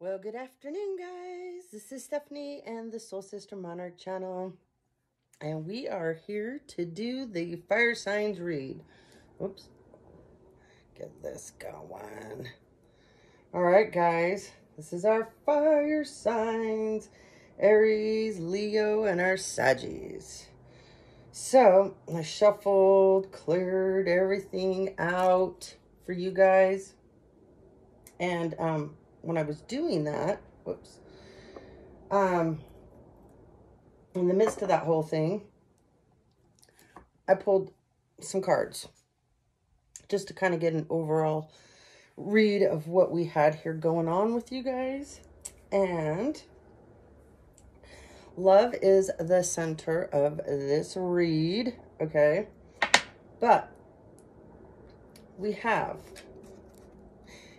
Well, good afternoon, guys. This is Stephanie and the Soul Sister Monarch channel. And we are here to do the fire signs read. Oops. Get this going. All right, guys. This is our fire signs. Aries, Leo, and our Saggies. So, I shuffled, cleared everything out for you guys. And, um, when I was doing that, whoops, um, in the midst of that whole thing, I pulled some cards just to kind of get an overall read of what we had here going on with you guys. And love is the center of this read, okay? But we have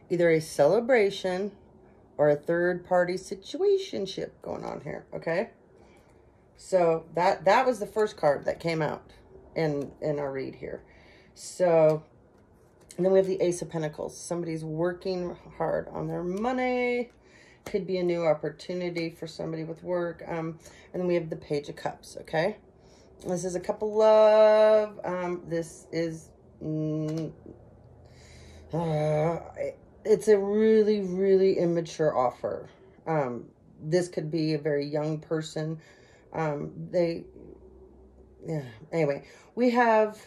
either a celebration or a third party situationship going on here, okay? So that that was the first card that came out in in our read here. So and then we have the Ace of Pentacles. Somebody's working hard on their money. Could be a new opportunity for somebody with work. Um, and then we have the Page of Cups, okay? This is a couple of, um, this is, mm, uh, it's a really, really immature offer. Um, this could be a very young person. Um, they, yeah, anyway, we have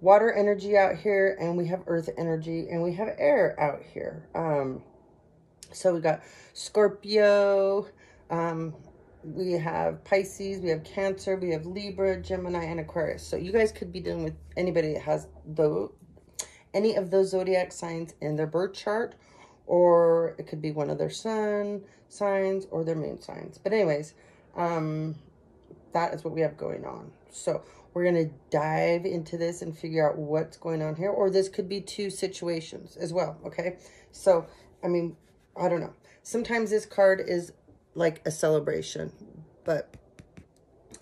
water energy out here and we have earth energy and we have air out here. Um, so we got Scorpio, um, we have Pisces, we have Cancer, we have Libra, Gemini, and Aquarius. So you guys could be dealing with anybody that has those any of those zodiac signs in their birth chart, or it could be one of their sun signs or their moon signs. But anyways, um, that is what we have going on. So we're going to dive into this and figure out what's going on here. Or this could be two situations as well, okay? So, I mean, I don't know. Sometimes this card is like a celebration, but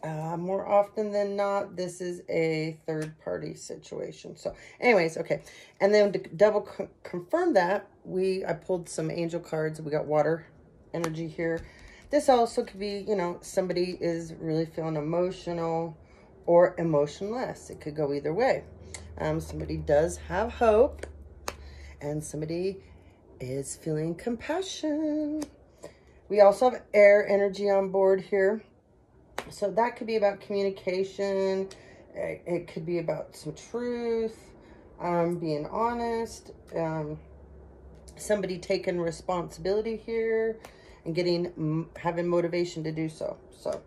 uh, more often than not, this is a third party situation. So anyways, okay. And then to double co confirm that, we I pulled some angel cards. We got water energy here. This also could be, you know, somebody is really feeling emotional or emotionless. It could go either way. Um, somebody does have hope and somebody is feeling compassion. We also have air energy on board here. So that could be about communication. It, could be about some truth, um, being honest, um, somebody taking responsibility here and getting, having motivation to do so. So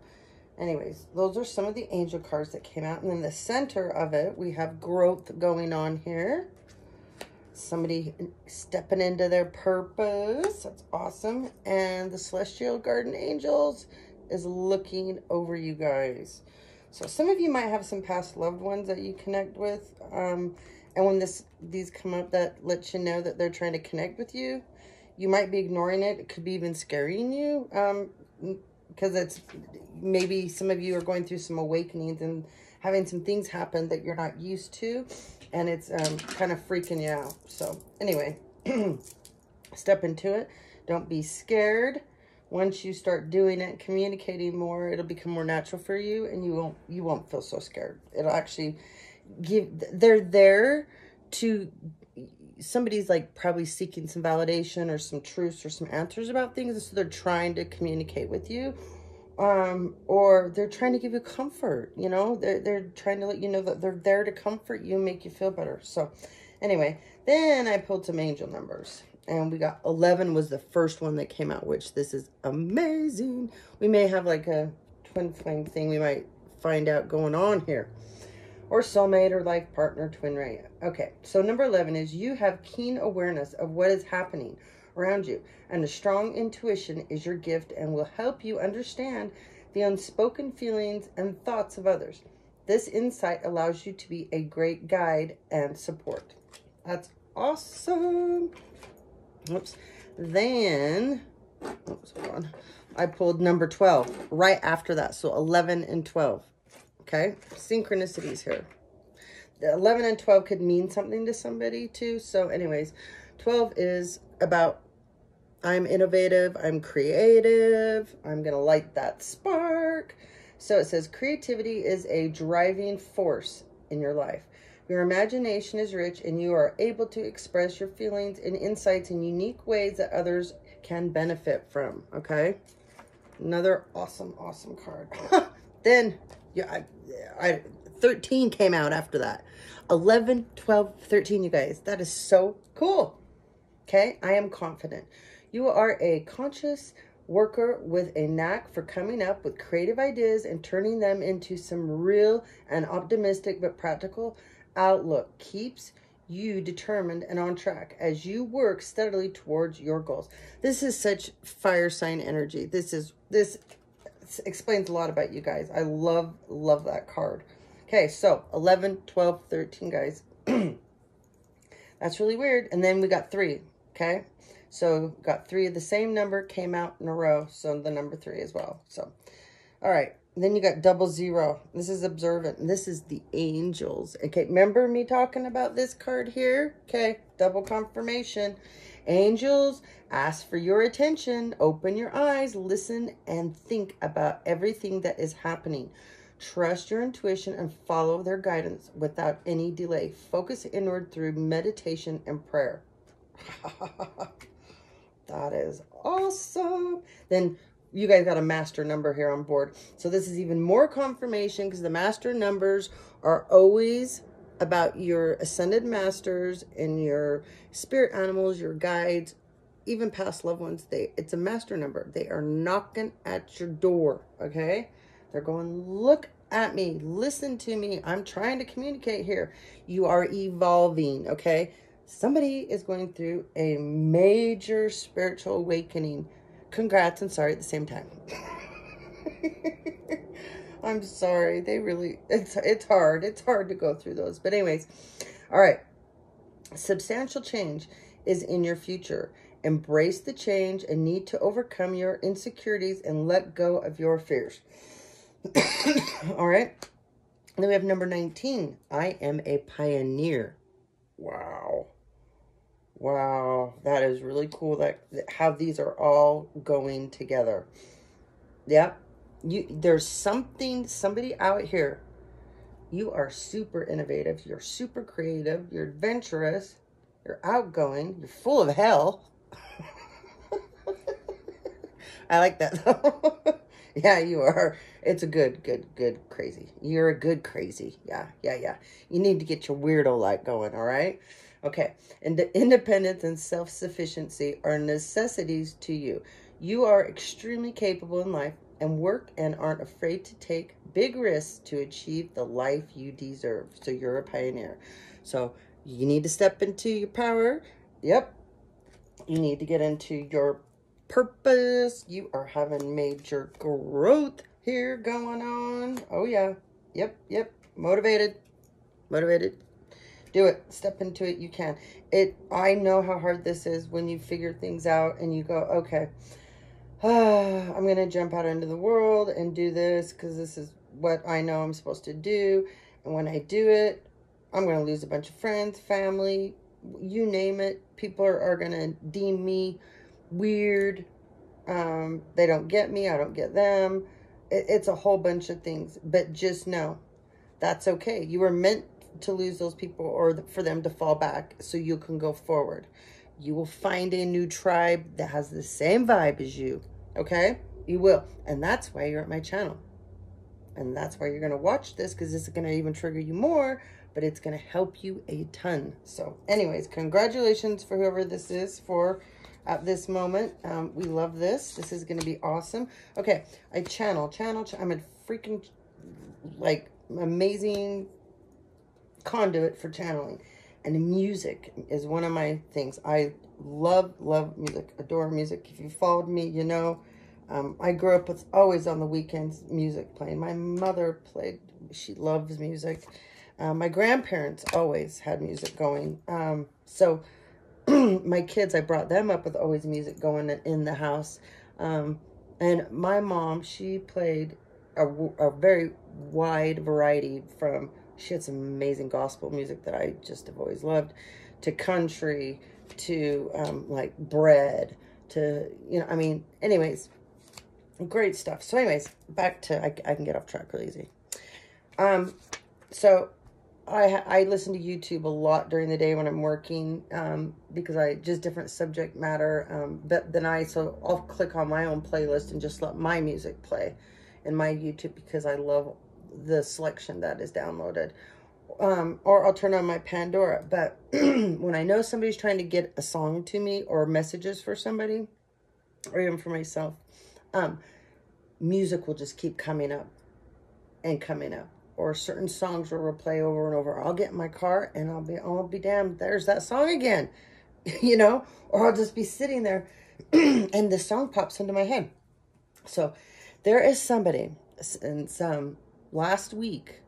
anyways, those are some of the angel cards that came out. And then the center of it, we have growth going on here. Somebody stepping into their purpose. That's awesome. And the Celestial garden Angels is looking over you guys. So some of you might have some past loved ones that you connect with. Um, and when this these come up that lets you know that they're trying to connect with you, you might be ignoring it. It could be even scaring you. Um, because it's maybe some of you are going through some awakenings and having some things happen that you're not used to. And it's um, kind of freaking you out. So anyway, step into it. Don't be scared once you start doing it, communicating more, it'll become more natural for you and you won't you won't feel so scared. It'll actually give they're there to somebody's like probably seeking some validation or some truths or some answers about things so they're trying to communicate with you um or they're trying to give you comfort you know? They're, they're trying to let you know that they're there to comfort you make you feel better. So anyway then i pulled some angel numbers and we got 11 was the first one that came out, which this is amazing. We may have like a twin flame thing we might find out going on here. Or soulmate or life partner, twin ray. Okay, so number 11 is you have keen awareness of what is happening around you. And a strong intuition is your gift and will help you understand the unspoken feelings and thoughts of others. This insight allows you to be a great guide and support. That's awesome. Oops. Then, oops, hold on. I pulled number 12 right after that. So 11 and 12. Okay. Synchronicities here. The 11 and 12 could mean something to somebody too. So anyways, 12 is about I'm innovative. I'm creative. I'm going to light that spark. So it says creativity is a driving force in your life. Your imagination is rich and you are able to express your feelings and insights in unique ways that others can benefit from. Okay. Another awesome, awesome card. then, yeah, I, I, 13 came out after that. 11, 12, 13, you guys. That is so cool. Okay. I am confident. You are a conscious worker with a knack for coming up with creative ideas and turning them into some real and optimistic but practical outlook keeps you determined and on track as you work steadily towards your goals. This is such fire sign energy. This is this explains a lot about you guys. I love love that card. Okay, so 11, 12, 13 guys. That's really weird. And then we got 3, okay? So got 3 of the same number came out in a row, so the number 3 as well. So all right. Then you got double zero. This is observant. This is the angels. Okay, remember me talking about this card here? Okay, double confirmation. Angels, ask for your attention. Open your eyes, listen, and think about everything that is happening. Trust your intuition and follow their guidance without any delay. Focus inward through meditation and prayer. that is awesome. Then you guys got a master number here on board. So this is even more confirmation because the master numbers are always about your ascended masters and your spirit animals, your guides, even past loved ones. They It's a master number. They are knocking at your door, okay? They're going, look at me, listen to me. I'm trying to communicate here. You are evolving, okay? Somebody is going through a major spiritual awakening congrats and sorry at the same time. I'm sorry. They really, it's, it's hard. It's hard to go through those. But anyways, all right. Substantial change is in your future. Embrace the change and need to overcome your insecurities and let go of your fears. all right. Then we have number 19. I am a pioneer. Wow. Wow, that is really cool that how these are all going together. Yep. You there's something somebody out here. You are super innovative, you're super creative, you're adventurous, you're outgoing, you're full of hell. I like that though. yeah, you are. It's a good, good, good crazy. You're a good crazy. Yeah, yeah, yeah. You need to get your weirdo light going, all right? Okay, and the independence and self-sufficiency are necessities to you. You are extremely capable in life and work and aren't afraid to take big risks to achieve the life you deserve. So you're a pioneer. So you need to step into your power. Yep. You need to get into your purpose. You are having major growth here going on. Oh, yeah. Yep, yep. Motivated. Motivated do it. Step into it you can. It i know how hard this is when you figure things out and you go okay uh, i'm gonna jump out into the world and do this because this is what i know i'm supposed to do. And when i do it i'm gonna lose a bunch of friends family you name it. People are, are gonna deem me weird. Um, they don't get me i don't get them. It, it's a whole bunch of things. But just know that's okay. You were meant to lose those people or for them to fall back so you can go forward. You will find a new tribe that has the same vibe as you. Okay? You will. And that's why you're at my channel. And that's why you're going to watch this because this is going to even trigger you more, but it's going to help you a ton. So anyways, congratulations for whoever this is for at this moment. Um, we love this. This is going to be awesome. Okay, I channel, channel, ch I'm a freaking, like, amazing conduit for channeling. And music is one of my things. I love, love music, adore music. If you followed me, you know, um, I grew up with always on the weekends music playing. My mother played, she loves music. Uh, my grandparents always had music going. Um, so my kids, I brought them up with always music going in the house. Um, and my mom, she played a, a very wide variety from she had some amazing gospel music that I just have always loved, to country, to um, like bread, to, you know, I mean, anyways, great stuff. So anyways, back to, I, I can get off track really easy. Um, so I, I listen to YouTube a lot during the day when I'm working um, because I just different subject matter. Um, but then I, so I'll click on my own playlist and just let my music play in my YouTube because I love the selection that is downloaded. Um, or I'll turn on my Pandora. But when I know somebody's trying to get a song to me or messages for somebody or even for myself, um, music will just keep coming up and coming up or certain songs will play over and over. I'll get in my car and I'll be, I'll be damned, there's that song again, you know, or I'll just be sitting there and the song pops into my head. So there is somebody and um, last week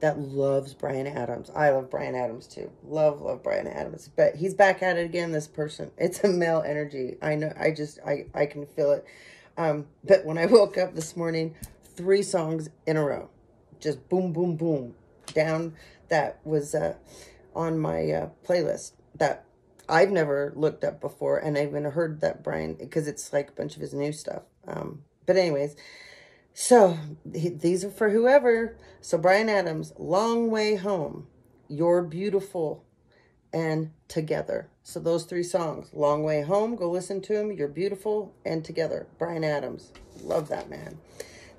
that loves Bryan Adams. I love Bryan Adams too. Love, love Bryan Adams. But he's back at it again, this person. It's a male energy. I know, I just, I, I can feel it. Um, but when I woke up this morning, three songs in a row just boom, boom, boom down that was uh, on my uh, playlist that I've never looked up before. And I even heard that Bryan because it's like a bunch of his new stuff. Um, but anyways, so he, these are for whoever. So Bryan Adams, Long Way Home, You're Beautiful, and Together. So those three songs, Long Way Home, go listen to them. You're Beautiful, and Together. Bryan Adams. Love that man.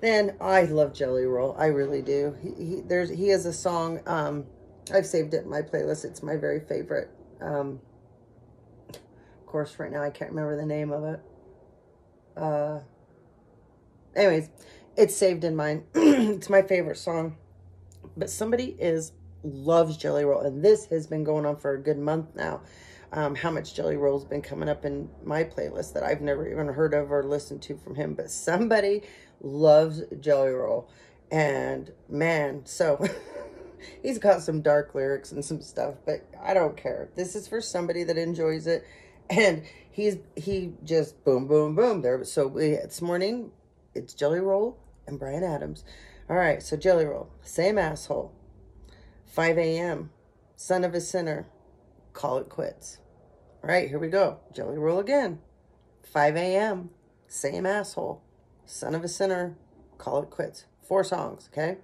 Then I love Jelly Roll. I really do. He, he there's he has a song. Um, I've saved it in my playlist. It's my very favorite. Um, of course, right now I can't remember the name of it. Uh, anyways, it's saved in mine. it's my favorite song. But somebody is loves Jelly Roll, and this has been going on for a good month now. Um, how much Jelly Roll's been coming up in my playlist that I've never even heard of or listened to from him. But somebody loves Jelly Roll. And man, so he's got some dark lyrics and some stuff, but I don't care. This is for somebody that enjoys it. And he's, he just boom, boom, boom there. So we, this morning, it's Jelly Roll and Bryan Adams. All right, so Jelly Roll, same asshole. 5 a.m., son of a sinner, call it quits. All right, here we go. Jelly Roll again. 5 a.m., same asshole son of a sinner, call it quits. Four songs, okay?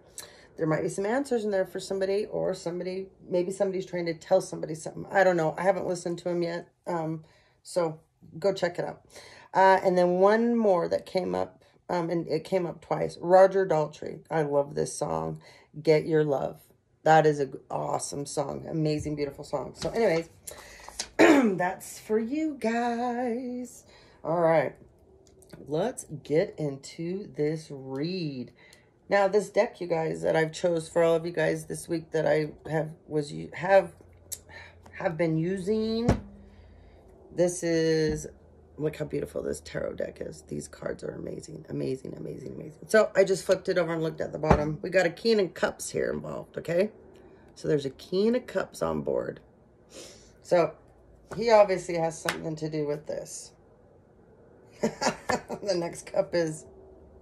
There might be some answers in there for somebody or somebody, maybe somebody's trying to tell somebody something. I don't know. I haven't listened to him yet. Um, so go check it out. Uh, and then one more that came up, um, and it came up twice. Roger Daltrey. I love this song. Get Your Love. That is an awesome song. Amazing, beautiful song. So anyways, that's for you guys. All right let's get into this read. Now, this deck, you guys, that I've chose for all of you guys this week that I have was you have have been using. This is look how beautiful this tarot deck is. These cards are amazing, amazing, amazing, amazing. So I just flipped it over and looked at the bottom. We got a King of Cups here involved, okay? So there's a King of Cups on board. So he obviously has something to do with this. the next cup is...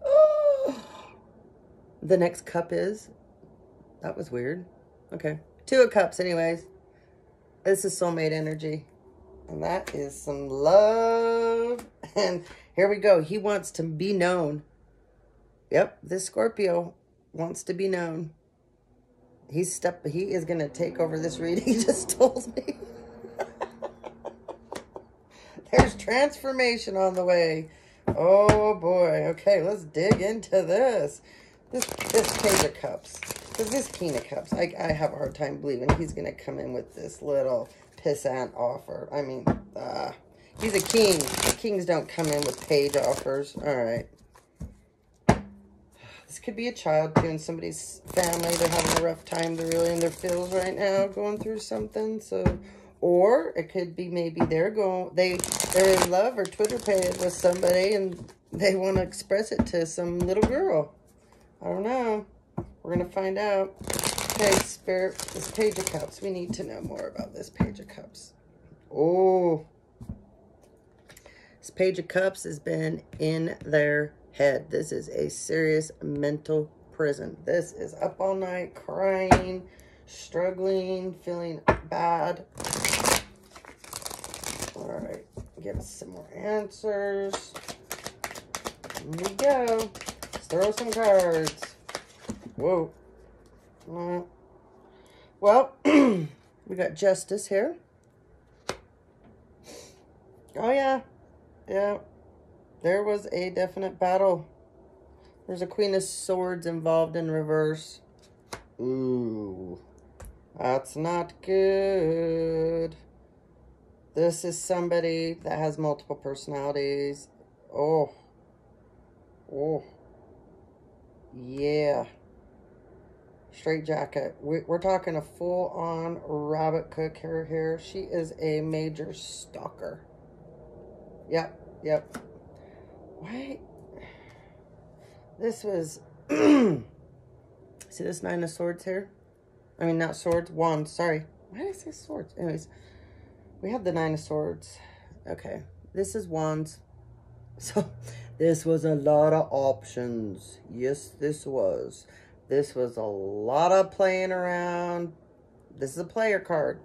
the next cup is... That was weird. Okay. Two of cups anyways. This is soulmate energy. And that is some love. And here we go. He wants to be known. Yep, this Scorpio wants to be known. He's step he is gonna take over this reading, he just told me. There's transformation on the way. Oh boy. Okay, let's dig into this. This this Page of Cups. Because this King of Cups, I, I have a hard time believing he's going to come in with this little pissant offer. I mean, uh, he's a king. Kings don't come in with page offers. All right. This could be a child too in somebody's family. They're having a rough time. They're really in their feels right now, going through something. So or it could be maybe they're going, they, they're in love or Twitter paid with somebody and they want to express it to some little girl. I don't know. We're going to find out. Okay, Spirit, this Page of Cups. We need to know more about this Page of Cups. Oh. This Page of Cups has been in their head. This is a serious mental prison. This is up all night, crying, struggling, feeling bad. All right. Give us some more answers. Here we go. Let's throw some cards. Whoa. Well, we got justice here. Oh, yeah. Yeah. There was a definite battle. There's a Queen of Swords involved in reverse. Ooh. That's not good. This is somebody that has multiple personalities. Oh. Oh. Yeah. Straight jacket. We, are talking a full-on rabbit cook here, here. She is a major stalker. Yep, yep. Why? This was... See this nine of swords here? I mean, not swords, wands. Sorry. Why did I say swords? Anyways, we have the nine of swords. Okay. This is wands. So, this was a lot of options. Yes, this was. This was a lot of playing around. This is a player card.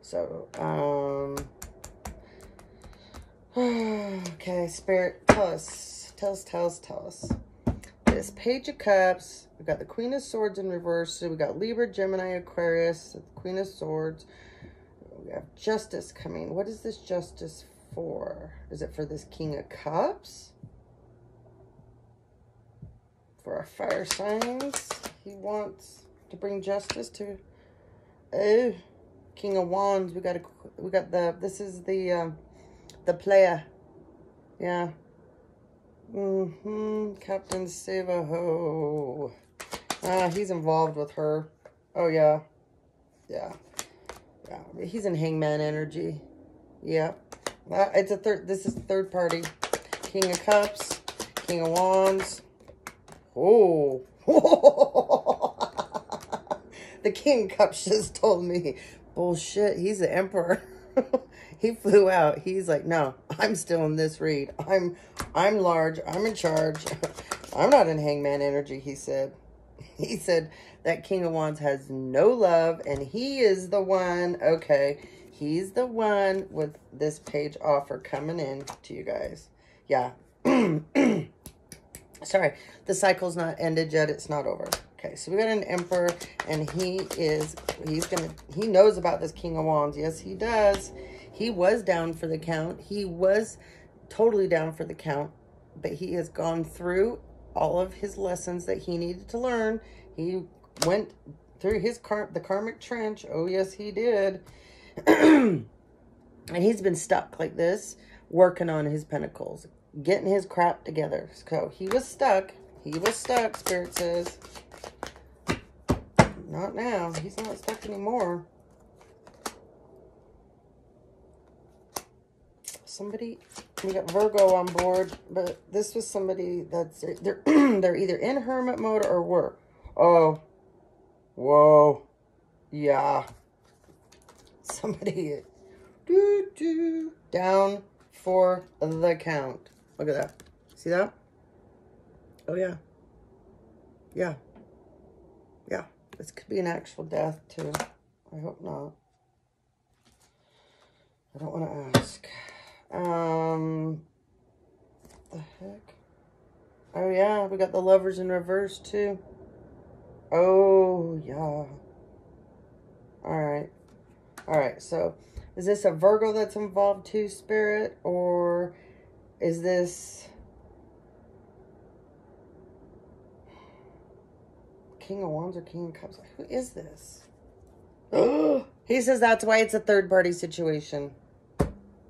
So, um... okay, Spirit, tell us. Tell us, tell us, tell us. This Page of Cups. We've got the Queen of Swords in reverse. So we got Libra, Gemini, Aquarius, Queen of Swords. We have Justice coming. What is this Justice for? Is it for this King of Cups? For our fire signs. He wants to bring justice to... Oh, King of Wands. We got a, we got the, this is the, uh, the player. Yeah. Mm-hmm. Captain Savaho. Ah, he's involved with her. Oh, yeah. Yeah. Yeah. He's in hangman energy. Yeah. Uh, it's a third, this is third party. King of Cups. King of Wands. Oh. the King Cups just told me, bullshit, he's the emperor. he flew out. He's like, no, I'm still in this read. I'm, I'm large. I'm in charge. I'm not in hangman energy, he said. He said that King of Wands has no love and he is the one, okay, he's the one with this page offer coming in to you guys. Yeah. Sorry, the cycle's not ended yet. It's not over. Okay, so we got an emperor and he is, he's going to, he knows about this King of Wands. Yes, he does. He was down for the count. He was totally down for the count, but he has gone through all of his lessons that he needed to learn. He went through his car the karmic trench. Oh, yes, he did. and he's been stuck like this, working on his pentacles, getting his crap together. So he was stuck. He was stuck, Spirit says. Not now. He's not stuck anymore. somebody, we got Virgo on board, but this was somebody that's, they're, they're either in hermit mode or were. Oh, whoa, yeah. Somebody, doo -doo, down for the count. Look at that. See that? Oh, yeah. Yeah. Yeah. This could be an actual death, too. I hope not. I don't want to ask. Um, the heck? Oh, yeah, we got the lovers in reverse, too. Oh, yeah. All right. All right, so is this a Virgo that's involved too, Spirit? Or is this... King of Wands or King of Cups? Who is this? he says that's why it's a third party situation.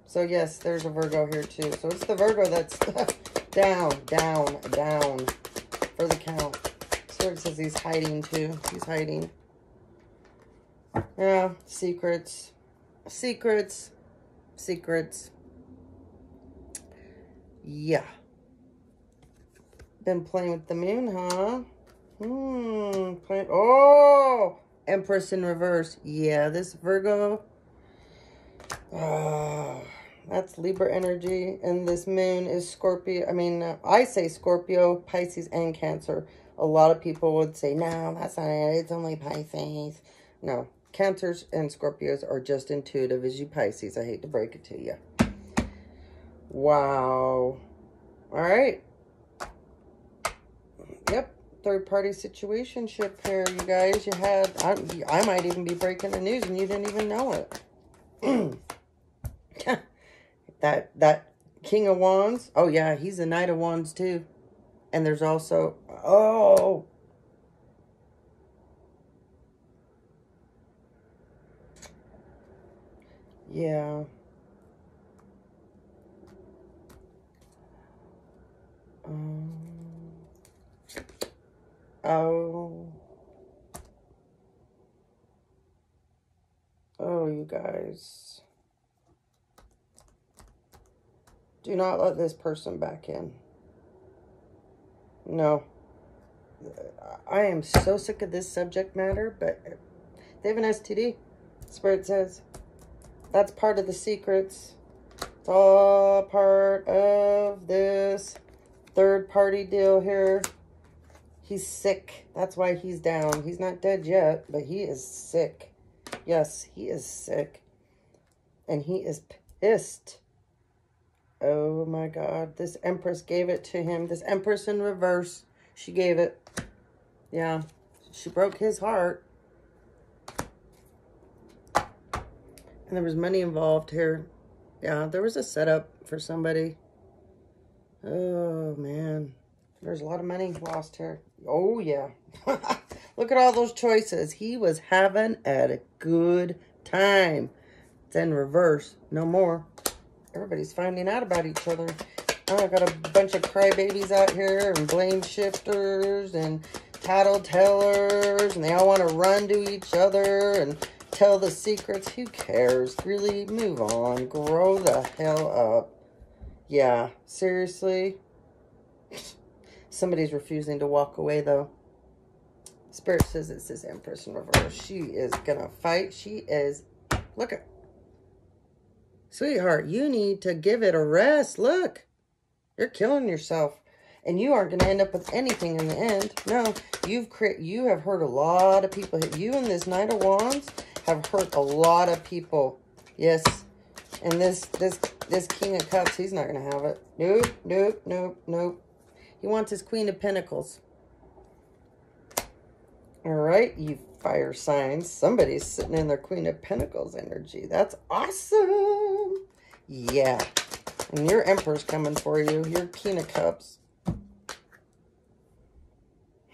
So yes, there's a Virgo here too. So it's the Virgo that's down, down, down for the count. Spirit says he's hiding too. He's hiding. Yeah, secrets. Secrets. Secrets. Yeah. Been playing with the moon, huh? Hmm. Play, oh! Empress in reverse. Yeah, this Virgo. Oh. That's Libra energy. And this moon is Scorpio. I mean, I say Scorpio, Pisces, and Cancer. A lot of people would say, no, that's not it. It's only Pisces. No. Cancers and Scorpios are just intuitive as you Pisces. I hate to break it to you. Wow. All right. Yep. Third party situation ship here, you guys. You had, I, I might even be breaking the news and you didn't even know it. that, that King of Wands. Oh, yeah. He's the Knight of Wands, too. And there's also, oh, yeah. Um, oh. Oh, you guys. Do not let this person back in. No. I am so sick of this subject matter, but they have an STD. Spirit says. That's part of the secrets. It's all part of this third party deal here. He's sick. That's why he's down. He's not dead yet, but he is sick. Yes, he is sick. And he is pissed. Oh my God. This Empress gave it to him. This Empress in reverse. She gave it. Yeah. She broke his heart. And there was money involved here. Yeah, there was a setup for somebody. Oh, man. There's a lot of money lost here. Oh, yeah. Look at all those choices. He was having a good time. It's in reverse. No more. Everybody's finding out about each other. Oh, I got a bunch of crybabies out here and blame shifters and tattletellers. And they all want to run to each other and tell the secrets. Who cares? Really, move on. Grow the hell up. Yeah, seriously? Somebody's refusing to walk away, though. Spirit says it says Empress in reverse. She is going to fight. She is... Look at... Sweetheart, you need to give it a rest. Look. You're killing yourself. And you aren't going to end up with anything in the end. No, you've cre you have hurt a lot of people. You and this Knight of Wands have hurt a lot of people. Yes. And this this this King of Cups, he's not going to have it. Nope, nope, nope, nope. He wants his Queen of Pentacles. All right, you fire signs. Somebody's sitting in their Queen of Pentacles energy. That's awesome. Yeah. And your Emperor's coming for you. Your King of Cups.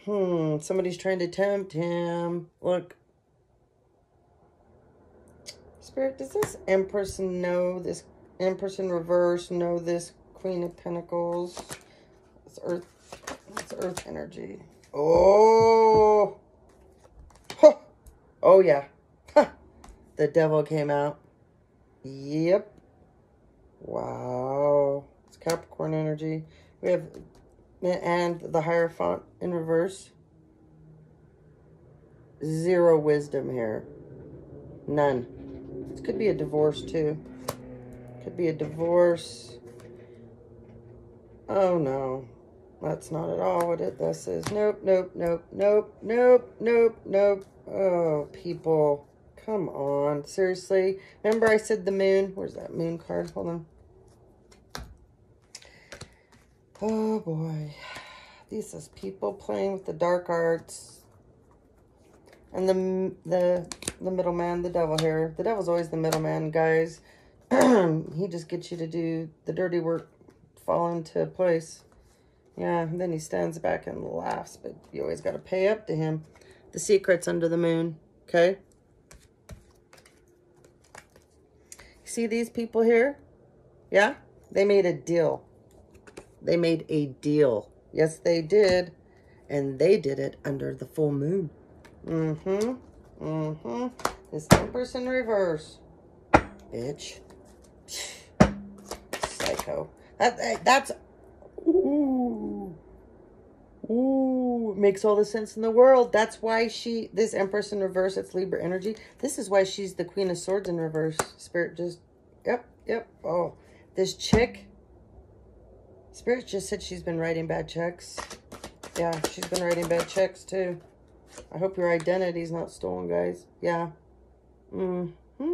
Hmm, somebody's trying to tempt him. Look, Spirit, does this Empress know this Empress in reverse know this Queen of Pentacles? It's Earth. It's Earth energy. Oh. Huh. Oh yeah. Huh. The devil came out. Yep. Wow. It's Capricorn energy. We have and the Hierophant in reverse. Zero wisdom here. None. This could be a divorce, too. Could be a divorce. Oh, no. That's not at all what it this is. Nope, nope, nope, nope, nope, nope, nope. Oh, people. Come on. Seriously. Remember I said the moon? Where's that moon card? Hold on. Oh, boy. This is people playing with the dark arts and the the the middleman, the devil here. The devil's always the middleman, guys. he just gets you to do the dirty work, fall into place. Yeah, and then he stands back and laughs, but you always got to pay up to him. The secret's under the moon, okay? See these people here? Yeah? They made a deal. They made a deal. Yes, they did. And they did it under the full moon. Mm-hmm. Mm-hmm. This Empress in reverse. Bitch. Psycho. That, that, that's... Ooh. Ooh. Makes all the sense in the world. That's why she... This Empress in reverse, it's Libra energy. This is why she's the Queen of Swords in reverse. Spirit just... Yep, yep. Oh. This chick... Spirit just said she's been writing bad checks. Yeah, she's been writing bad checks too. I hope your identity's not stolen, guys. Yeah. Mm-hmm.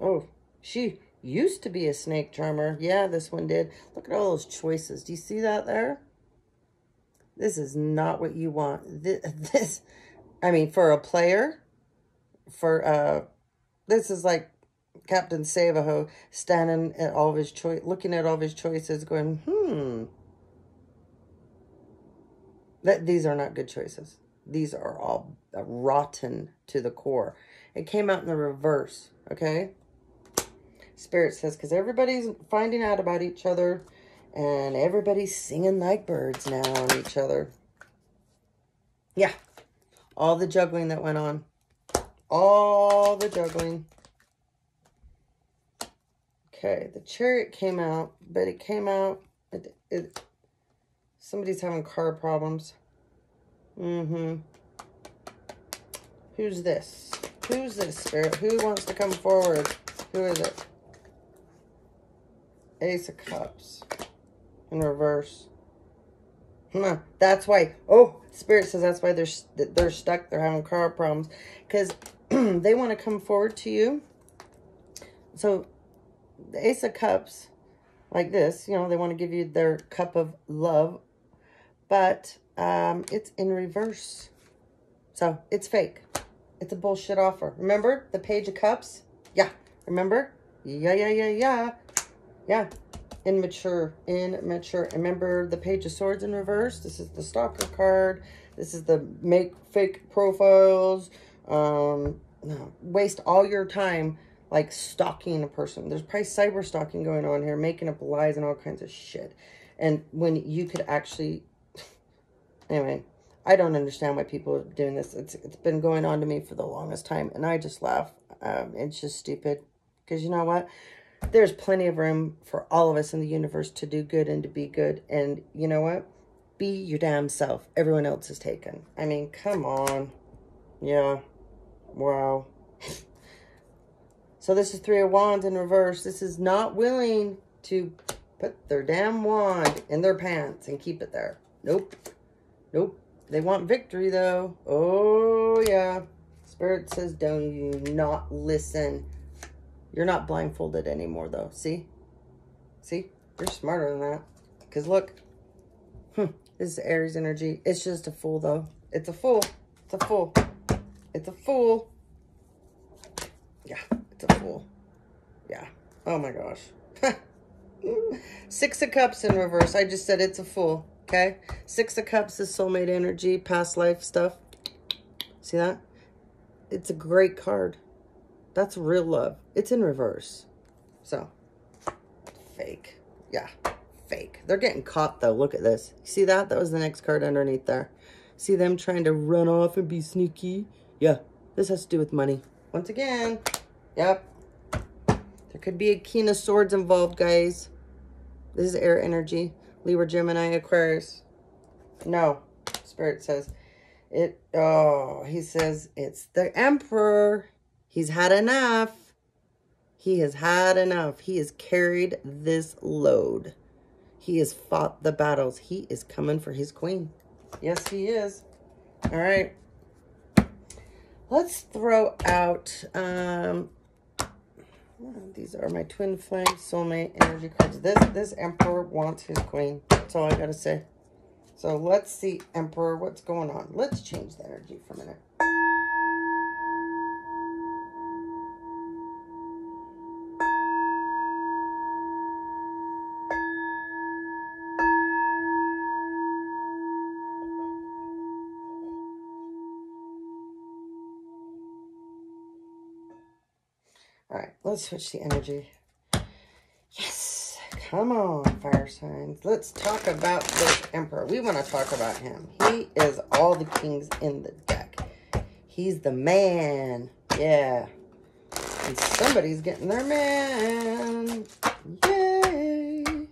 Oh, she, used to be a snake charmer. Yeah, this one did. Look at all those choices. Do you see that there? This is not what you want. This, this I mean, for a player, for, uh, this is like Captain Savaho standing at all of his choice, looking at all of his choices going, hmm. That These are not good choices. These are all uh, rotten to the core. It came out in the reverse, okay? Spirit says, because everybody's finding out about each other and everybody's singing like birds now on each other. Yeah, all the juggling that went on. All the juggling. Okay, the chariot came out, but it came out, it, it, somebody's having car problems. Mm-hmm. Who's this? Who's this spirit? Who wants to come forward? Who is it? Ace of Cups. In reverse. Huh, that's why. Oh, Spirit says that's why they're they're stuck. They're having car problems because they want to come forward to you. So, the Ace of Cups, like this, you know, they want to give you their cup of love, but um, it's in reverse. So it's fake. It's a bullshit offer. Remember the Page of Cups? Yeah. Remember? Yeah, yeah, yeah, yeah. Yeah immature, immature. Remember the Page of Swords in reverse? This is the Stalker card. This is the make fake profiles. Um, no, waste all your time like stalking a person. There's probably cyber stalking going on here, making up lies and all kinds of shit. And when you could actually, anyway, I don't understand why people are doing this. It's It's been going on to me for the longest time, and I just laugh. Um, it's just stupid. Because you know what? there's plenty of room for all of us in the universe to do good and to be good. And you know what? Be your damn self. Everyone else is taken. I mean, come on. Yeah. Wow. so this is Three of Wands in reverse. This is not willing to put their damn wand in their pants and keep it there. Nope. Nope. They want victory, though. Oh, yeah. Spirit says, don't you not listen. You're not blindfolded anymore, though. See? See? You're smarter than that. Because look. Hmm, this is Aries energy. It's just a fool, though. It's a fool. It's a fool. It's a fool. Yeah, it's a fool. Yeah. Oh, my gosh. Six of Cups in reverse. I just said it's a fool. Okay? Six of Cups is soulmate energy, past life stuff. See that? It's a great card. That's real love. It's in reverse. So, fake. Yeah, fake. They're getting caught, though. Look at this. See that? That was the next card underneath there. See them trying to run off and be sneaky? Yeah, this has to do with money. Once again, yep. There could be a King of Swords involved, guys. This is air energy. Libra, Gemini, Aquarius. No, Spirit says it. Oh, he says it's the Emperor. He's had enough. He has had enough. He has carried this load. He has fought the battles. He is coming for his queen. Yes, he is. All right. Let's throw out, um, Oh, these are my twin flame soulmate energy cards. This, this emperor wants his queen. That's all I got to say. So let's see, emperor, what's going on. Let's change the energy for a minute. Let's switch the energy. Yes. Come on, fire signs. Let's talk about the Emperor. We want to talk about him. He is all the kings in the deck. He's the man. Yeah. And somebody's getting their man. Yay.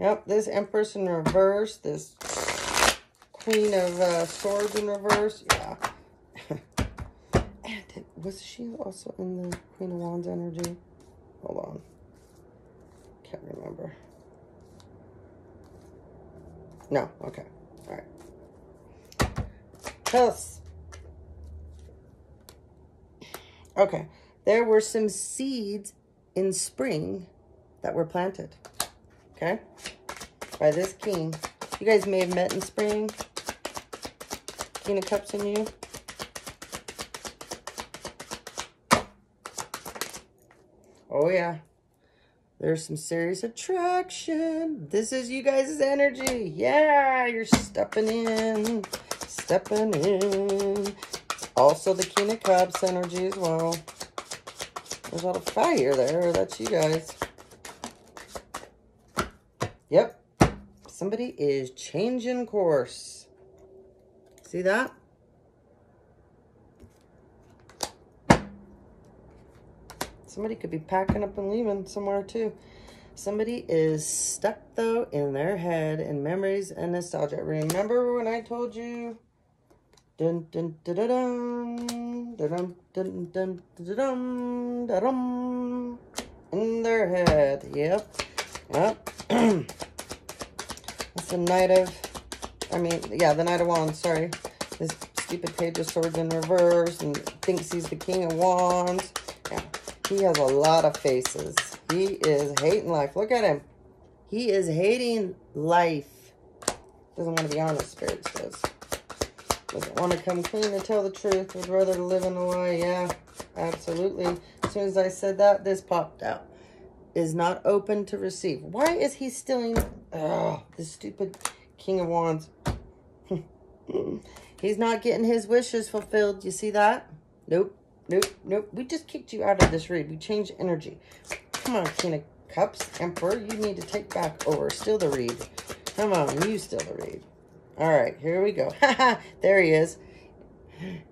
Yep, this Empress in reverse. This Queen of uh, Swords in reverse. Yeah and was she also in the Queen of Wands energy? Hold on. Can't remember. No, okay. All right. Us. Okay. There were some seeds in spring that were planted. Okay? By this king. You guys may have met in spring. King of Cups and you. Oh, yeah. There's some serious attraction. This is you guys' energy. Yeah, you're stepping in. Stepping in. Also the King of Cups energy as well. There's a lot of fire there. That's you guys. Yep. Somebody is changing course. See that? Somebody could be packing up and leaving somewhere too. Somebody is stuck though in their head in memories and nostalgia. Remember when I told you Dun dun dun dun dun dun dun dun dun dun dun in their head. Yep. Yep. That's the Knight of I mean, yeah, the Knight of Wands, sorry. This stupid page of swords in reverse and thinks he's the King of Wands. He has a lot of faces. He is hating life. Look at him. He is hating life. Doesn't want to be honest, Spirit says. Doesn't want to come clean and tell the truth. Would rather live in a lie. Yeah, absolutely. As soon as I said that, this popped out. Is not open to receive. Why is he stealing? Oh, this stupid King of Wands. He's not getting his wishes fulfilled. You see that? Nope. Nope. Nope. We just kicked you out of this read. We changed energy. Come on, King of Cups. Emperor, you need to take back over. Still the read. Come on, you still the read. All right, here we go. there he is.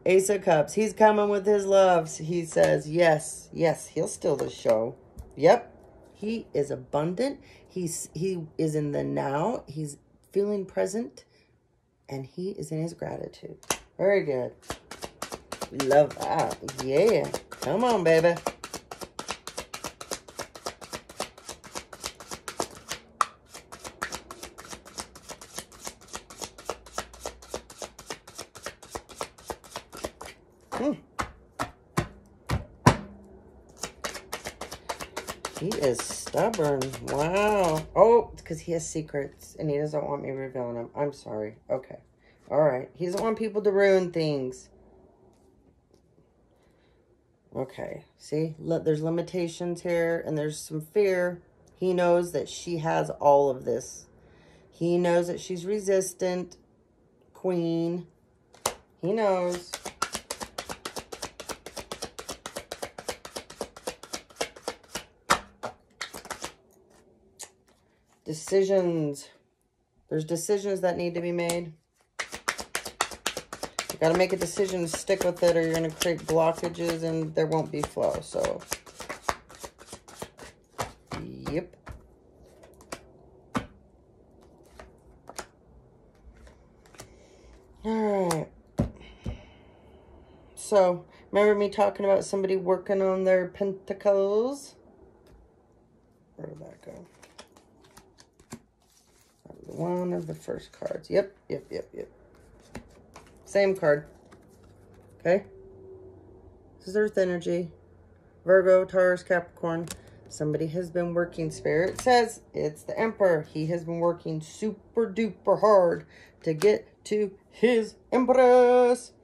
Ace of Cups. He's coming with his loves. He says, yes, yes, he'll steal the show. Yep. He is abundant. He's He is in the now. He's feeling present. And he is in his gratitude. Very good. Love that. Yeah. Come on, baby. Hmm. He is stubborn. Wow. Oh, because he has secrets and he doesn't want me revealing them. I'm sorry. Okay. All right. He doesn't want people to ruin things. Okay. See, there's limitations here and there's some fear. He knows that she has all of this. He knows that she's resistant. Queen. He knows. Decisions. There's decisions that need to be made. Got to make a decision to stick with it or you're going to create blockages and there won't be flow. So, yep. All right. So, remember me talking about somebody working on their pentacles? Where did that go? one of the first cards. Yep, yep, yep, yep. Same card. Okay. This is Earth energy. Virgo, Taurus, Capricorn. Somebody has been working. Spirit says it's the Emperor. He has been working super duper hard to get to his Empress.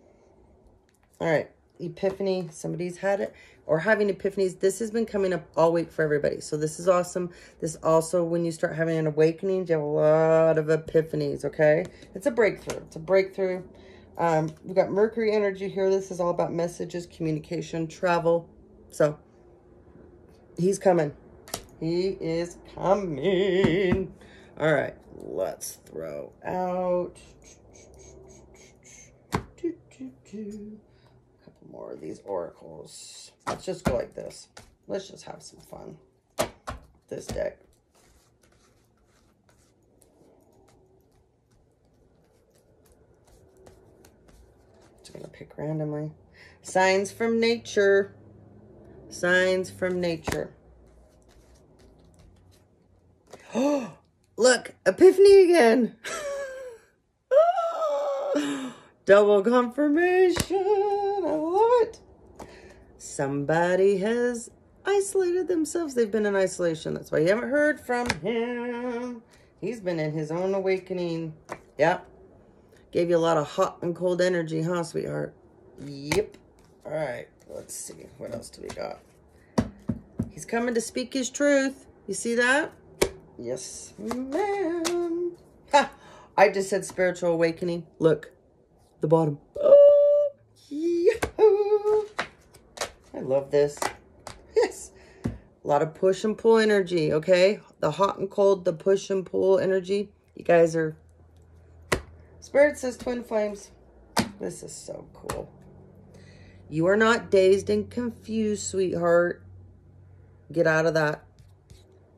All right. Epiphany. Somebody's had it or having epiphanies. This has been coming up all week for everybody. So this is awesome. This also, when you start having an awakening, you have a lot of epiphanies, okay? It's a breakthrough. It's a breakthrough. Um, we've got Mercury energy here. This is all about messages, communication, travel. So he's coming. He is coming. All right, let's throw out a couple more of these oracles. Let's just go like this. Let's just have some fun. This deck. Going to pick randomly. Signs from nature. Signs from nature. Oh, look, epiphany again. Double confirmation. I love it. Somebody has isolated themselves. They've been in isolation. That's why you haven't heard from him. He's been in his own awakening. Yep. Gave you a lot of hot and cold energy, huh, sweetheart? Yep. All right. Let's see. What else do we got? He's coming to speak his truth. You see that? Yes, ma'am. Ha! I just said spiritual awakening. Look, the bottom. Oh, yahoo! I love this. Yes. A lot of push and pull energy, okay? The hot and cold, the push and pull energy. You guys are... Spirit says twin flames. This is so cool. You are not dazed and confused, sweetheart. Get out of that.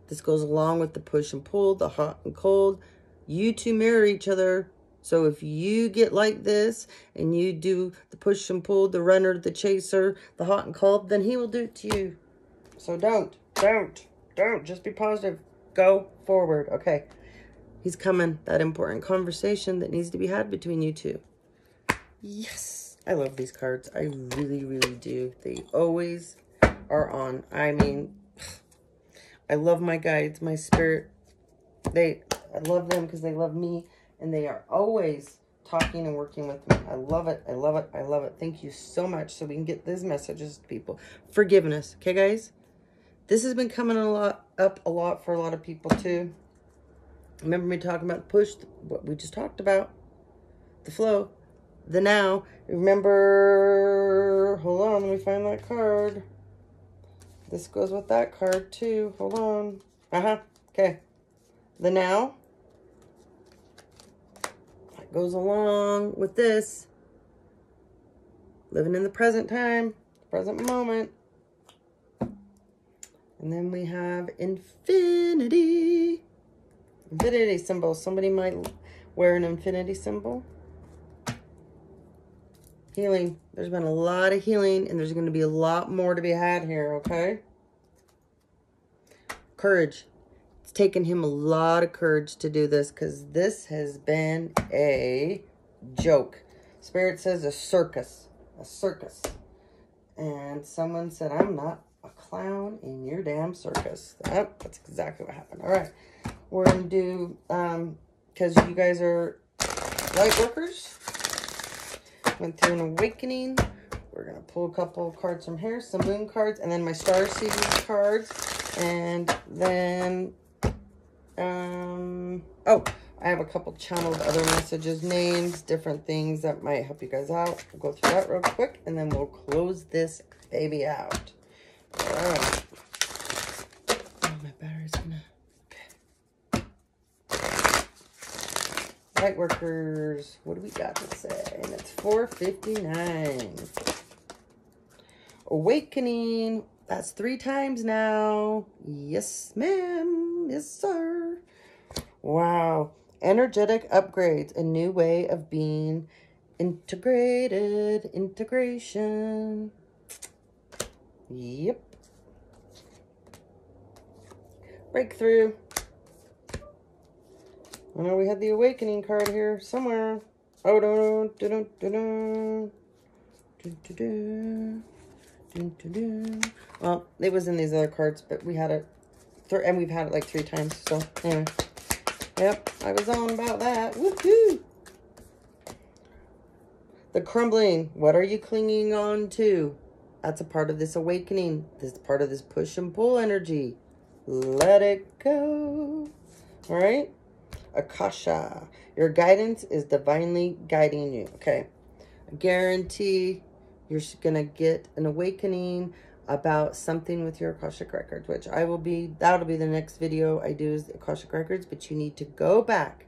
This goes along with the push and pull, the hot and cold. You two mirror each other. So if you get like this and you do the push and pull, the runner, the chaser, the hot and cold, then he will do it to you. So don't, don't, don't. Just be positive. Go forward. Okay. He's coming. That important conversation that needs to be had between you two. Yes. I love these cards. I really, really do. They always are on. I mean, I love my guides, my spirit. They, I love them because they love me and they are always talking and working with me. I love it. I love it. I love it. Thank you so much. So we can get these messages to people. Forgiveness. Okay, guys? This has been coming a lot up a lot for a lot of people too. Remember me talking about the push, what we just talked about, the flow, the now. Remember, hold on, let me find that card. This goes with that card too. Hold on. Uh-huh. Okay. The now. That goes along with this. Living in the present time, present moment. And then we have infinity. Infinity symbol. Somebody might wear an infinity symbol. Healing. There's been a lot of healing, and there's going to be a lot more to be had here, okay? Courage. It's taken him a lot of courage to do this because this has been a joke. Spirit says a circus. A circus. And someone said, I'm not a clown in your damn circus. That, that's exactly what happened. All right. We're going to do, um, because you guys are light workers, Went through an awakening. We're going to pull a couple cards from here, some moon cards, and then my star seeds cards. And then, um, oh, I have a couple channeled other messages, names, different things that might help you guys out. We'll go through that real quick, and then we'll close this baby out. All right. Oh, my battery's gonna... Light workers, what do we got to say? And it's 459. Awakening. That's three times now. Yes, ma'am. Yes, sir. Wow. Energetic upgrades. A new way of being integrated. Integration. Yep. Breakthrough. I know we had the Awakening card here somewhere. Oh, no, no, no, no, no, no. Well, it was in these other cards, but we had it, and we've had it like three times, so anyway. Yep, I was on about that. Woohoo! The crumbling. What are you clinging on to? That's a part of this awakening. This part of this push and pull energy. Let it go. All right? Akasha. Your guidance is divinely guiding you. Okay. I guarantee you're going to get an awakening about something with your Akashic Records, which I will be, that'll be the next video I do is Akashic Records, but you need to go back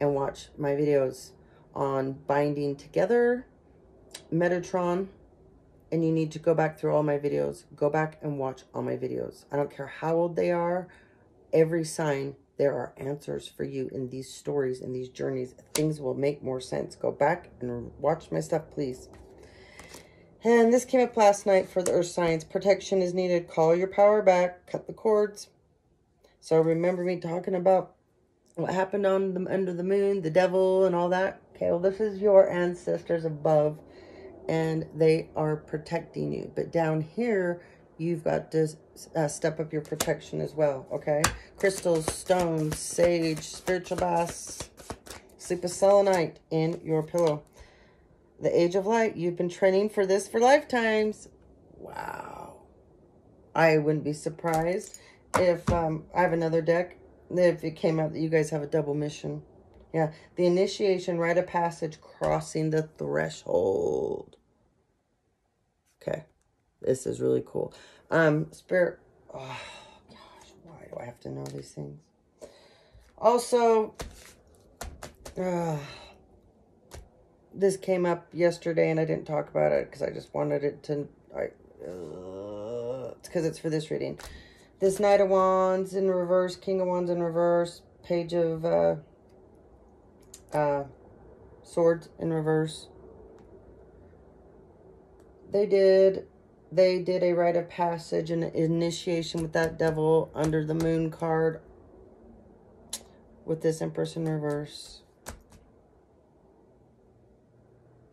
and watch my videos on binding together, Metatron, and you need to go back through all my videos. Go back and watch all my videos. I don't care how old they are. Every sign there are answers for you in these stories, in these journeys. Things will make more sense. Go back and watch my stuff, please. And this came up last night for the earth signs. Protection is needed. Call your power back. Cut the cords. So remember me talking about what happened on the under the moon, the devil, and all that. Okay, well, this is your ancestors above, and they are protecting you. But down here, you've got to uh, step up your protection as well, okay? Crystals, stones, sage, spiritual baths, sleep with selenite in your pillow. The age of light, you've been training for this for lifetimes. Wow. I wouldn't be surprised if um, I have another deck, if it came out that you guys have a double mission. Yeah, the initiation, rite of passage, crossing the threshold. Okay, this is really cool. Um, spirit, oh gosh, why do I have to know these things? Also, uh, this came up yesterday and I didn't talk about it because I just wanted it to, I, uh, it's because it's for this reading. This Knight of Wands in reverse, King of Wands in reverse, Page of uh, uh, Swords in reverse. They did, they did a rite of passage and initiation with that devil under the moon card with this Empress in reverse.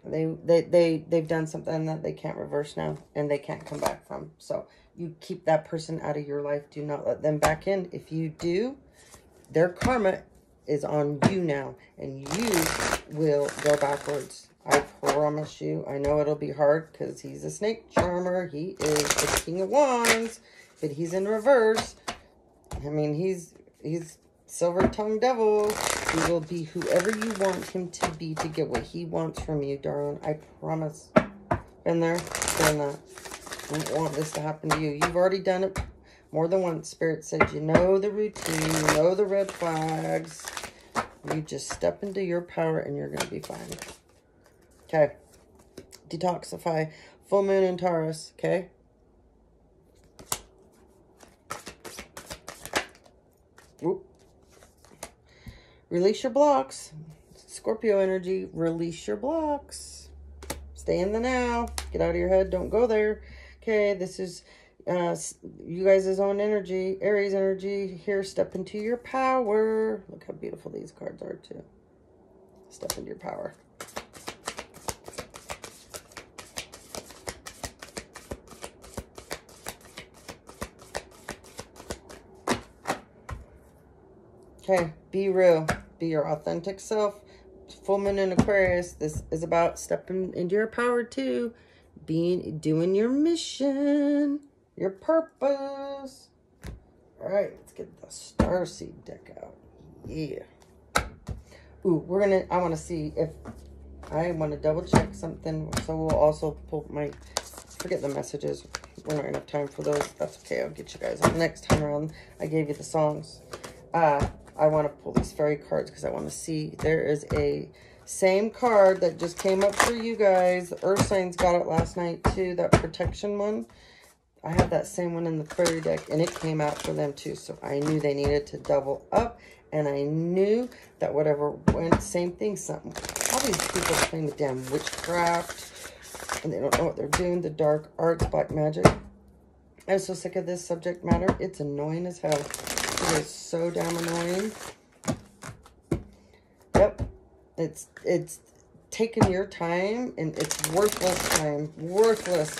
They, they, they, they've done something that they can't reverse now and they can't come back from. So you keep that person out of your life. Do not let them back in. If you do, their karma is on you now and you will go backwards. I promise you. I know it'll be hard because he's a snake charmer. He is the king of wands, but he's in reverse. I mean, he's he's silver tongue devil. He will be whoever you want him to be to get what he wants from you, darling. I promise. Been there, done that. Don't want this to happen to you. You've already done it more than once. Spirit said you know the routine, you know the red flags. You just step into your power and you're going to be fine. Okay. Detoxify. Full moon in Taurus. Okay. Release your blocks. Scorpio energy, release your blocks. Stay in the now. Get out of your head. Don't go there. Okay, this is uh, you guys' own energy, Aries energy. Here, step into your power. Look how beautiful these cards are, too. Step into your power. Okay, be real. Be your authentic self. Full moon in Aquarius. This is about stepping into your power too. Being, doing your mission, your purpose. All right, let's get the star seed deck out. Yeah. Ooh, we're gonna, I wanna see if, I wanna double check something. So we'll also pull my, forget the messages. We're not enough time for those. That's okay. I'll get you guys on next time around. I gave you the songs. Uh, I want to pull these fairy cards because I want to see. There is a same card that just came up for you guys. Earth Signs got it last night too, that protection one. I have that same one in the fairy deck and it came out for them too. So I knew they needed to double up and I knew that whatever went, same thing, something. All these people playing the damn witchcraft and they don't know what they're doing. The dark arts, black magic. I'm so sick of this subject matter. It's annoying as hell. It is so damn annoying. Yep. It's, it's taking your time and it's worthless time. Worthless.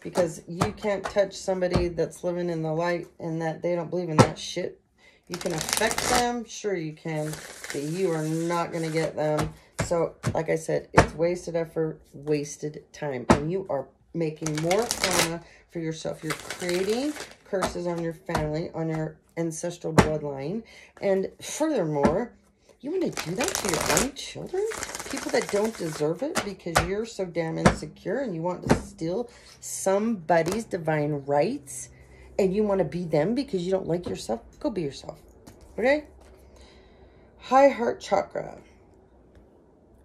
Because you can't touch somebody that's living in the light and that they don't believe in that shit. You can affect them. Sure you can. But you are not going to get them. So, like I said, it's wasted effort, wasted time. And you are making more karma for yourself. You're creating curses on your family, on your ancestral bloodline. And furthermore, you want to do that to your own children? People that don't deserve it because you're so damn insecure and you want to steal somebody's divine rights and you want to be them because you don't like yourself? Go be yourself. Okay? High heart chakra.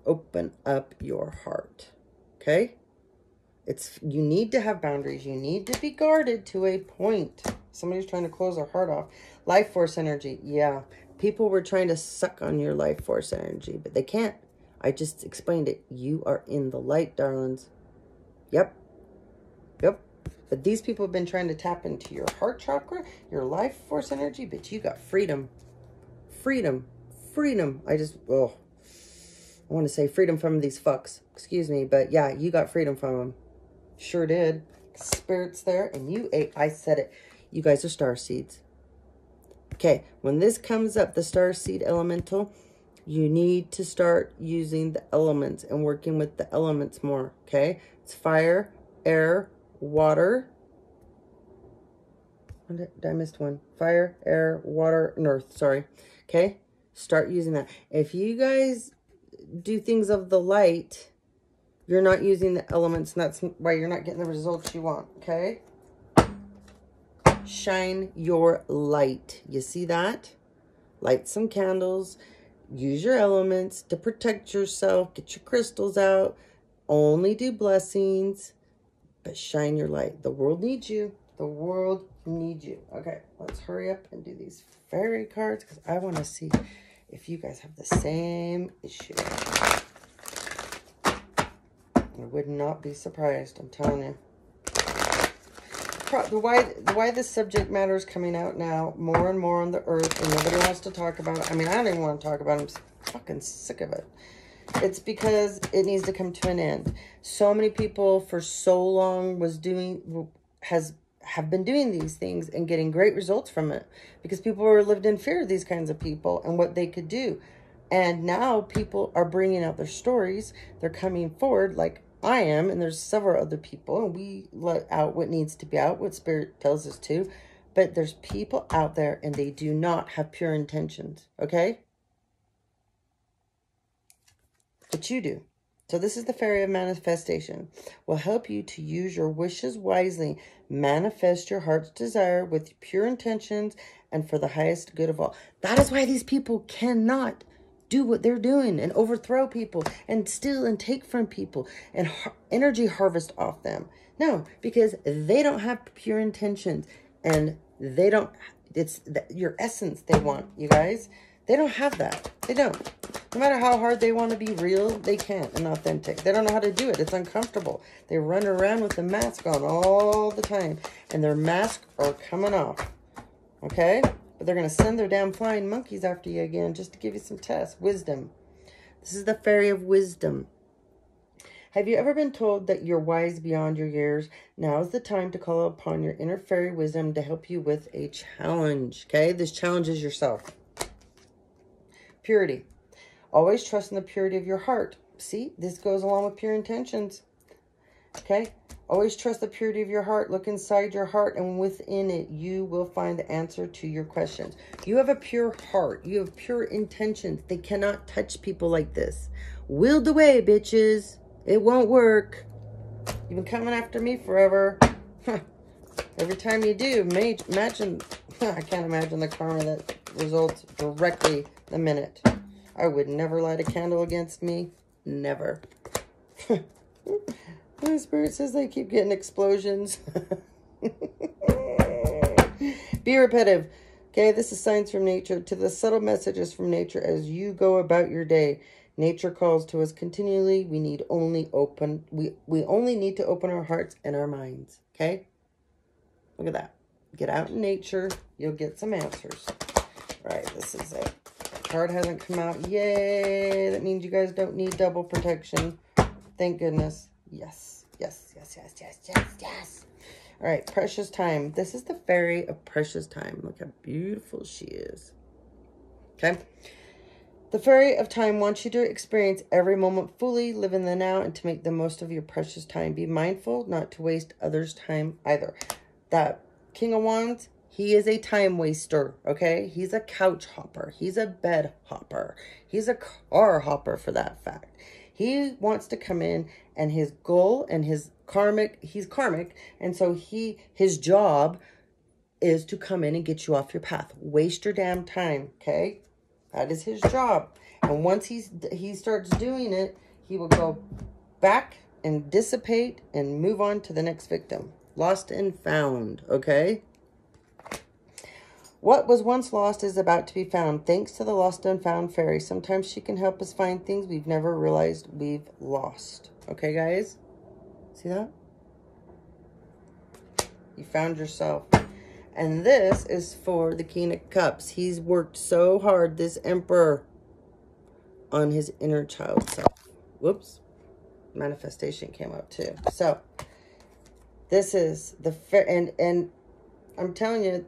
Open up your heart. Okay? It's you need to have boundaries. You need to be guarded to a point. Somebody's trying to close their heart off. Life force energy. Yeah. People were trying to suck on your life force energy, but they can't. I just explained it. You are in the light, darlings. Yep. Yep. But these people have been trying to tap into your heart chakra, your life force energy, but you got freedom. Freedom. Freedom. I just, oh, I want to say freedom from these fucks. Excuse me, but yeah, you got freedom from them. Sure did. spirits there. And you ate, I said it. You guys are star seeds. Okay, when this comes up, the star seed elemental, you need to start using the elements and working with the elements more, okay? It's fire, air, water. I missed one? Fire, air, water, and earth, sorry. Okay, start using that. If you guys do things of the light, you're not using the elements, and that's why you're not getting the results you want, okay? Shine your light. You see that? Light some candles. Use your elements to protect yourself. Get your crystals out. Only do blessings, but shine your light. The world needs you. The world needs you. Okay, let's hurry up and do these fairy cards because I want to see if you guys have the same issue. I would not be surprised, I'm telling you. The why, the why this subject matter is coming out now more and more on the earth and nobody wants to talk about it. I mean, I don't even want to talk about it. I'm fucking sick of it. It's because it needs to come to an end. So many people for so long was doing, has have been doing these things and getting great results from it because people were lived in fear of these kinds of people and what they could do. And now people are bringing out their stories. They're coming forward like I am, and there's several other people, and we let out what needs to be out, what Spirit tells us to. But there's people out there, and they do not have pure intentions, okay? But you do. So this is the fairy of manifestation. Will help you to use your wishes wisely, manifest your heart's desire with pure intentions and for the highest good of all. That is why these people cannot do what they're doing and overthrow people and steal and take from people and energy harvest off them. No, because they don't have pure intentions and they don't, it's the, your essence they want, you guys. They don't have that. They don't. No matter how hard they want to be real, they can't and authentic. They don't know how to do it. It's uncomfortable. They run around with the mask on all the time. And their masks are coming off. Okay? They're going to send their damn flying monkeys after you again just to give you some tests. Wisdom. This is the fairy of wisdom. Have you ever been told that you're wise beyond your years? Now is the time to call upon your inner fairy wisdom to help you with a challenge. Okay? This challenge is yourself. Purity. Always trust in the purity of your heart. See, this goes along with pure intentions. Okay? Always trust the purity of your heart. Look inside your heart, and within it, you will find the answer to your questions. You have a pure heart. You have pure intentions. They cannot touch people like this. Willed away, bitches. It won't work. You've been coming after me forever. Every time you do, imagine, I can't imagine the karma that results directly the minute. I would never light a candle against me. Never. My spirit says they keep getting explosions. Be repetitive. Okay, this is signs from nature to the subtle messages from nature as you go about your day. Nature calls to us continually. We need only open we we only need to open our hearts and our minds. Okay? Look at that. Get out in nature, you'll get some answers. All right, this is it card hasn't come out. Yay! That means you guys don't need double protection. Thank goodness. Yes, yes, yes, yes, yes, yes, yes. All right, precious time. This is the fairy of precious time. Look how beautiful she is. Okay. The fairy of time wants you to experience every moment fully, live in the now, and to make the most of your precious time. Be mindful not to waste others' time either. That King of Wands he is a time waster, okay? He's a couch hopper. He's a bed hopper. He's a car hopper for that fact. He wants to come in and his goal and his karmic, he's karmic. And so he, his job is to come in and get you off your path. Waste your damn time, okay? That is his job. And once he's he starts doing it, he will go back and dissipate and move on to the next victim. Lost and found, okay? What was once lost is about to be found. Thanks to the lost and found fairy. Sometimes she can help us find things we've never realized we've lost. Okay, guys? See that? You found yourself. And this is for the King of Cups. He's worked so hard, this Emperor, on his inner child self. Whoops. Manifestation came up too. So, This is the and and I'm telling you,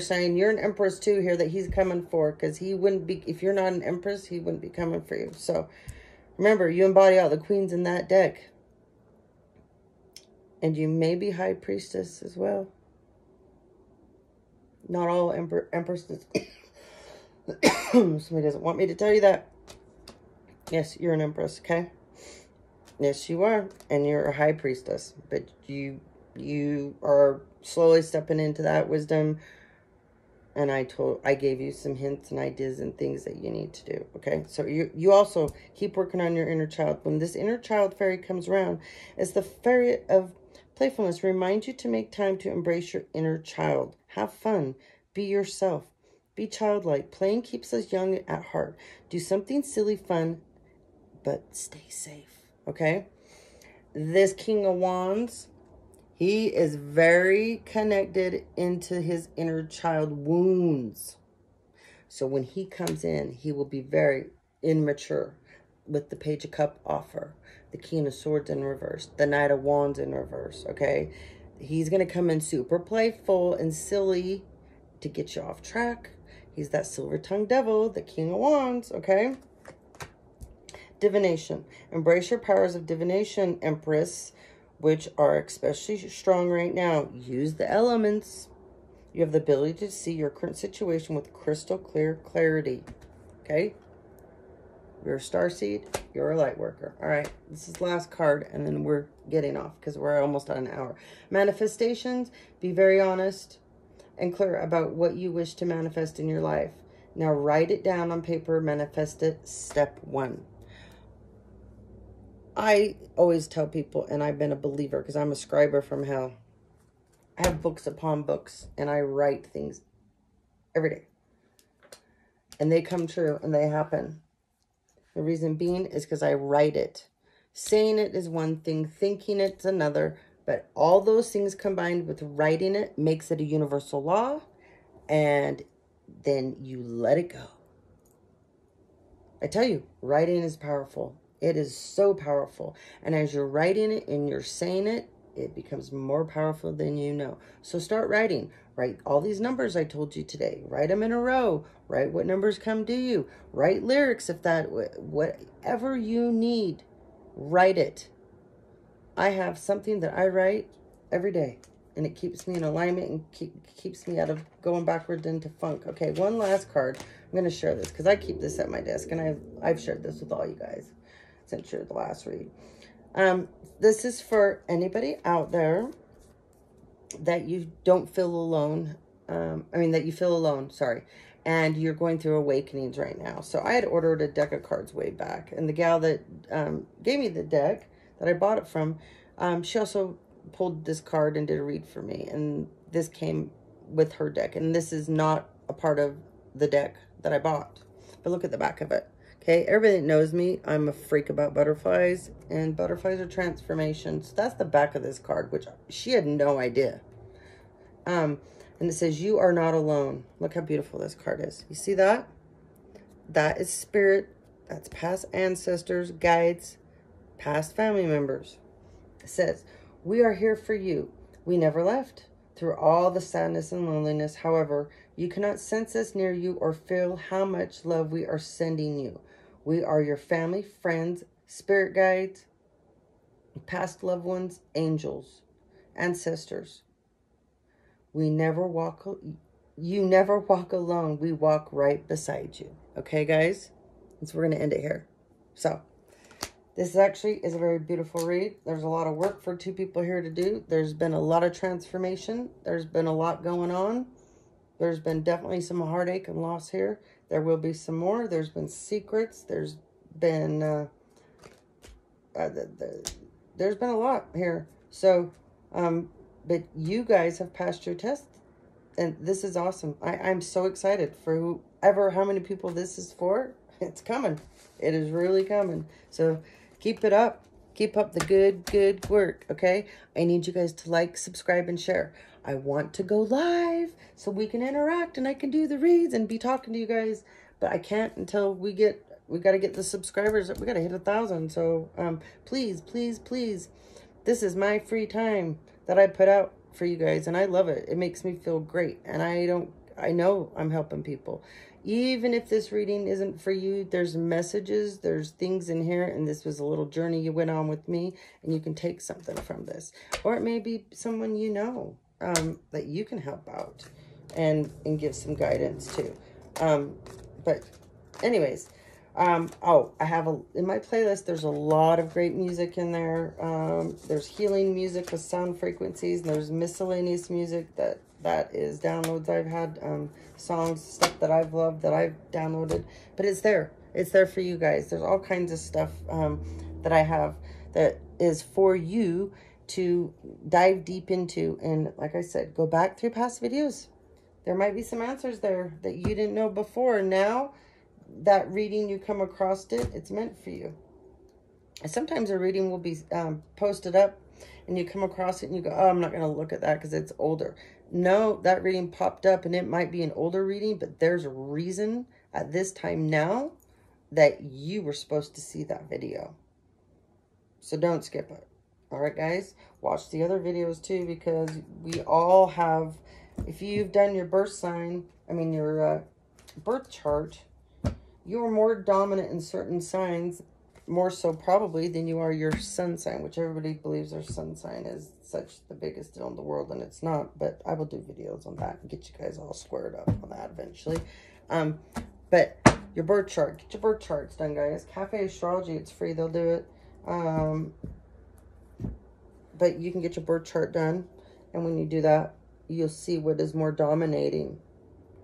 sign, you're an empress too here that he's coming for because he wouldn't be if you're not an empress, he wouldn't be coming for you. So remember, you embody all the queens in that deck, and you may be high priestess as well. Not all emper empresses. Somebody doesn't want me to tell you that. Yes, you're an empress, okay? Yes, you are. And you're a high priestess. But you you are slowly stepping into that wisdom. And I told I gave you some hints and ideas and things that you need to do. Okay. So you you also keep working on your inner child. When this inner child fairy comes around, it's the fairy of playfulness. Remind you to make time to embrace your inner child. Have fun. Be yourself. Be childlike. Playing keeps us young at heart. Do something silly, fun, but stay safe. Okay? This King of Wands, he is very connected into his inner child wounds. So when he comes in, he will be very immature with the Page of Cup offer, the King of Swords in reverse, the Knight of Wands in reverse, okay? He's going to come in super playful and silly to get you off track. He's that silver-tongued devil, the King of Wands, okay? Divination. Embrace your powers of divination, Empress, which are especially strong right now. Use the elements. You have the ability to see your current situation with crystal clear clarity. Okay? You're a star seed. You're a light worker. All right. This is last card, and then we're getting off because we're almost at an hour. Manifestations. Be very honest and clear about what you wish to manifest in your life. Now write it down on paper. Manifest it. Step one. I always tell people, and I've been a believer because I'm a scriber from hell. I have books upon books, and I write things every day. And they come true, and they happen. The reason being is because I write it. Saying it is one thing, thinking it's another, but all those things combined with writing it makes it a universal law, and then you let it go. I tell you, writing is powerful. It is so powerful. And as you're writing it and you're saying it, it becomes more powerful than you know. So start writing. Write all these numbers I told you today. Write them in a row. Write what numbers come to you. Write lyrics if that, whatever you need, write it. I have something that I write every day and it keeps me in alignment and keep, keeps me out of going backwards into funk. Okay, one last card. I'm going to share this because I keep this at my desk and I've, I've shared this with all you guys since you're the last read. Um, this is for anybody out there that you don't feel alone. Um, I mean, that you feel alone, sorry. And you're going through awakenings right now. So I had ordered a deck of cards way back. And the gal that um, gave me the deck that I bought it from, um, she also pulled this card and did a read for me. And this came with her deck. And this is not a part of the deck that I bought. But look at the back of it. Okay, everybody that knows me, I'm a freak about butterflies, and butterflies are transformations. That's the back of this card, which she had no idea. Um, and it says, you are not alone. Look how beautiful this card is. You see that? That is spirit. That's past ancestors, guides, past family members. It says, we are here for you. We never left. Through all the sadness and loneliness, however, you cannot sense us near you or feel how much love we are sending you. We are your family, friends, spirit guides, past loved ones, angels, ancestors. We never walk, you never walk alone. We walk right beside you. Okay, guys? So we're going to end it here. So, this actually is a very beautiful read. There's a lot of work for two people here to do. There's been a lot of transformation. There's been a lot going on. There's been definitely some heartache and loss here. There will be some more. There's been secrets. There's been, uh, uh, the, the, there's been a lot here. So, um, but you guys have passed your test. And this is awesome. I, I'm so excited for whoever, how many people this is for. It's coming. It is really coming. So keep it up. Keep up the good, good work, okay? I need you guys to like, subscribe, and share. I want to go live so we can interact and I can do the reads and be talking to you guys. But I can't until we get, we got to get the subscribers. We got to hit a thousand. So um, please, please, please This is my free time that I put out for you guys, and I love it. It makes me feel great, and I don't, I know I'm helping people. Even if this reading isn't for you, there's messages, there's things in here, and this was a little journey you went on with me, and you can take something from this. Or it may be someone you know um, that you can help out and, and give some guidance to. Um, but anyways, um, oh, I have a, in my playlist, there's a lot of great music in there. Um, there's healing music with sound frequencies. And there's miscellaneous music that, that is downloads I've had, um, songs, stuff that I've loved that I've downloaded, but it's there. It's there for you guys. There's all kinds of stuff, um, that I have that is for you to dive deep into. And like I said, go back through past videos. There might be some answers there that you didn't know before. Now, that reading you come across it, it's meant for you. Sometimes a reading will be um, posted up and you come across it and you go, oh, I'm not going to look at that because it's older. No, that reading popped up and it might be an older reading, but there's a reason at this time now that you were supposed to see that video. So don't skip it. All right, guys, watch the other videos too because we all have, if you've done your birth sign, I mean your uh, birth chart, you are more dominant in certain signs, more so probably than you are your sun sign, which everybody believes their sun sign is such the biggest deal in the world, and it's not. But I will do videos on that and get you guys all squared up on that eventually. Um, but your birth chart, get your birth charts done, guys. Cafe Astrology, it's free. They'll do it. Um, but you can get your birth chart done, and when you do that, you'll see what is more dominating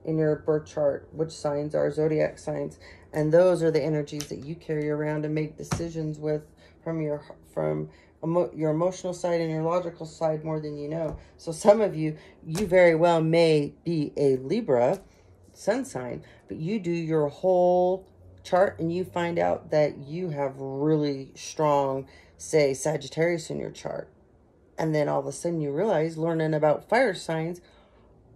in your birth chart, which signs are zodiac signs. And those are the energies that you carry around and make decisions with from your from emo your emotional side and your logical side more than you know. So some of you, you very well may be a Libra sun sign, but you do your whole chart and you find out that you have really strong, say, Sagittarius in your chart. And then all of a sudden you realize learning about fire signs,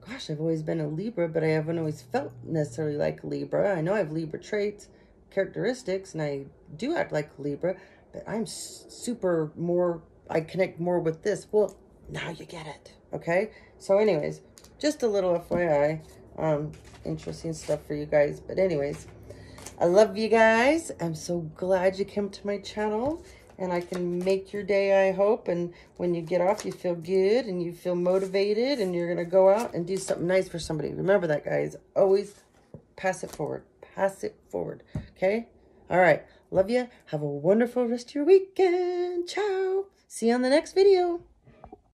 gosh, I've always been a Libra, but I haven't always felt necessarily like Libra. I know I have Libra traits, characteristics, and I do act like Libra, but I'm super more, I connect more with this. Well, now you get it, okay? So anyways, just a little FYI, um, interesting stuff for you guys. But anyways, I love you guys. I'm so glad you came to my channel and I can make your day, I hope. And when you get off, you feel good and you feel motivated and you're going to go out and do something nice for somebody. Remember that, guys. Always pass it forward. Pass it forward. Okay? All right. Love you. Have a wonderful rest of your weekend. Ciao. See you on the next video.